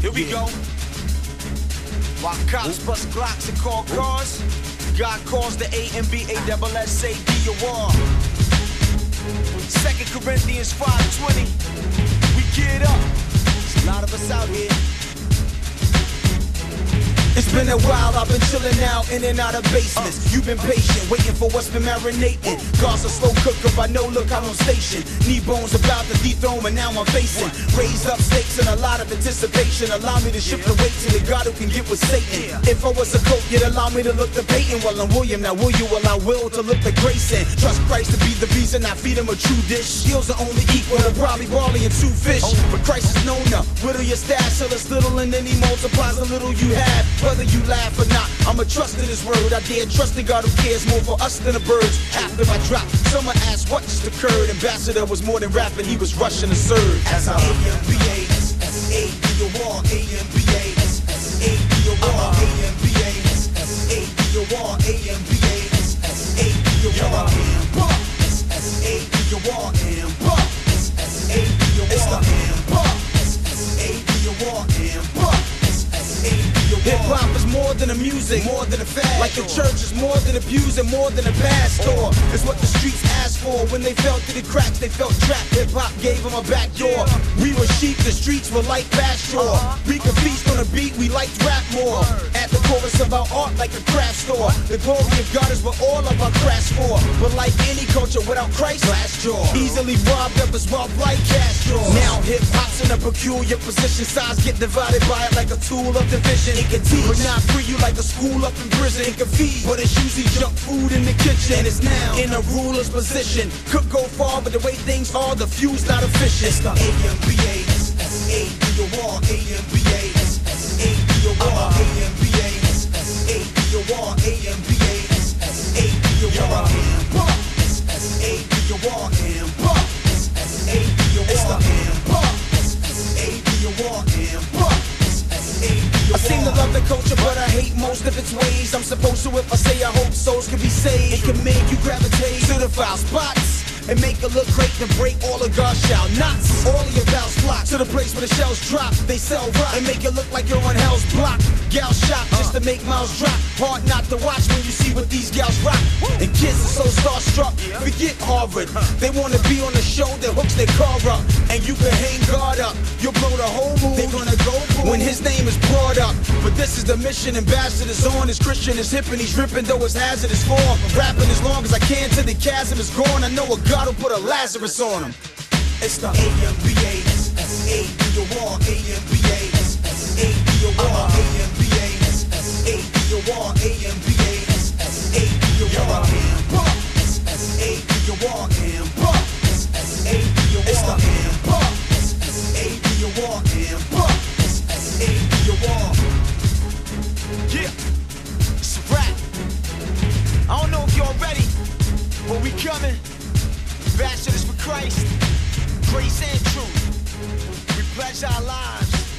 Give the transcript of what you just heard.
Here we go. While cops bust Glocks and call cars, God calls the A and B A double S A D a war. Second Corinthians 5:20. We get up. There's a lot of us out here. It's been a while, I've been chilling out in and out of basements. Uh. You've been patient, waiting for what's been marinating. God's a slow cooker, I know, look, I'm on station. Knee bones about to dethrone, and now I'm facing. Raised up stakes and a lot of anticipation. Allow me to shift the weight to the God who can get with Satan. If I was a Colt, you'd allow me to look the Peyton. Well, I'm William, now will you allow Will to look the Grayson? Trust Christ to be the reason I feed him a true dish. Skills are only equal to probably barley and two fish. Oh. But Christ is known to whittle your stash till it's little and then he multiplies the little you have. Whether you laugh or not, I'ma trust in his word. I dare trust in God who cares more for us than the birds. After I drop, someone asked what just occurred. Ambassador was more than rapping, he was rushing to serve. As I A-M-B-A, music, more than a fad. Like the church is more than abuse and more than a pastor. It's what the streets asked for when they fell through the cracks. They felt trapped. Hip hop gave them a back door. We were sheep, the streets were like pasture. Uh-huh. We could feast on a beat, we liked rap more. At the chorus of our art, like a craft store. The glory of God is what all of our crafts for. But like any culture without Christ, glass jaw. Easily robbed of his wealth like Castro. Now hip hop's in a peculiar position. Sides get divided by it like a tool of division. It can teach, but not free you like a school up in prison. It can feed, but it's usually junk food in the kitchen. And it's now in a ruler's position. Could go far, but the way things are, the view's not efficient. It's the love the culture, but I hate most of its ways. I'm supposed to if I say I hope souls can be saved. It can make you gravitate to the foul spots. And make it look great to break all of God's shall knots. All of your valves flock to the place where the shells drop. They sell rock and make it look like you're on hell's block. Gal shop just to make mouths drop. Hard not to watch when you see what these gals rock. And kids are so starstruck, forget Harvard. They wanna be on the show that hooks their car up. And you can hang guard up. You'll blow the whole mood. They're gonna go when his name is brought up. But this is the mission. Ambassador's on. His Christian is hip and he's ripping though it's hazardous form. Rapping as long as I can till the chasm is gone. I know a God will put a Lazarus on him. It's the A-M-B-A, we coming. Ambassadors for Christ, grace and truth. We pledge our lives